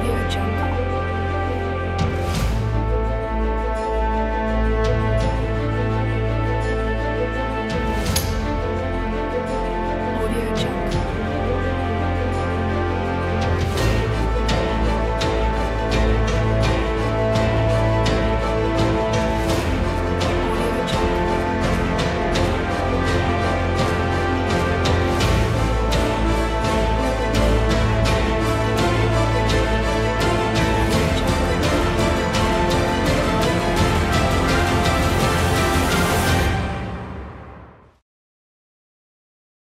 Audio Jungle.